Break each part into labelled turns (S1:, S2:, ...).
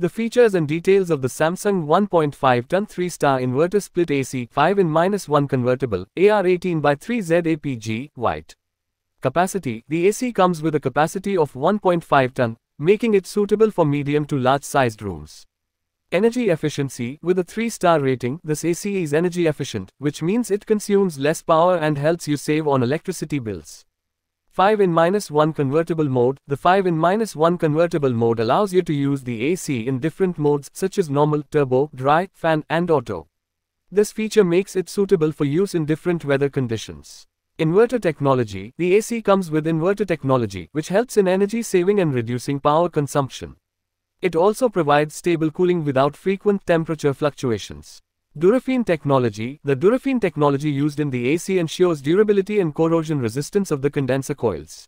S1: The features and details of the Samsung 1.5-ton 3-star inverter split AC 5 in -1 convertible AR18 by 3 ZAPG white. Capacity The AC comes with a capacity of 1.5 ton, making it suitable for medium to large sized rooms. Energy efficiency With a 3-star rating, this AC is energy efficient, which means it consumes less power and helps you save on electricity bills. 5 in minus 1 convertible mode The 5 in minus 1 convertible mode allows you to use the AC in different modes such as normal, turbo, dry, fan, and auto. This feature makes it suitable for use in different weather conditions. Inverter technology The AC comes with inverter technology, which helps in energy saving and reducing power consumption. It also provides stable cooling without frequent temperature fluctuations. Durafin technology The Durafin technology used in the AC ensures durability and corrosion resistance of the condenser coils.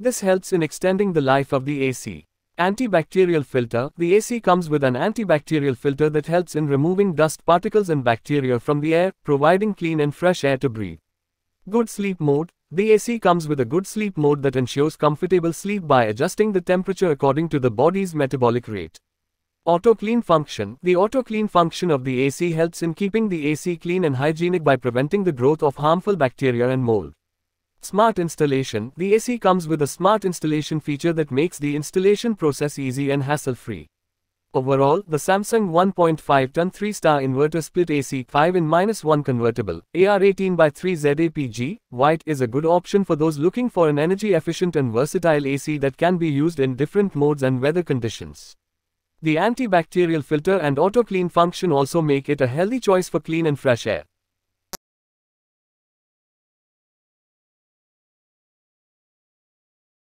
S1: This helps in extending the life of the AC. Antibacterial filter The AC comes with an antibacterial filter that helps in removing dust particles and bacteria from the air, providing clean and fresh air to breathe. Good sleep mode The AC comes with a good sleep mode that ensures comfortable sleep by adjusting the temperature according to the body's metabolic rate. Auto clean function The auto clean function of the AC helps in keeping the AC clean and hygienic by preventing the growth of harmful bacteria and mold. Smart installation The AC comes with a smart installation feature that makes the installation process easy and hassle free. Overall, the Samsung 1.5-ton 3-star inverter split AC 5 in -1 convertible AR18 by 3 ZAPG white is a good option for those looking for an energy-efficient and versatile AC that can be used in different modes and weather conditions. The antibacterial filter and auto clean function also make it a healthy choice for clean and fresh air.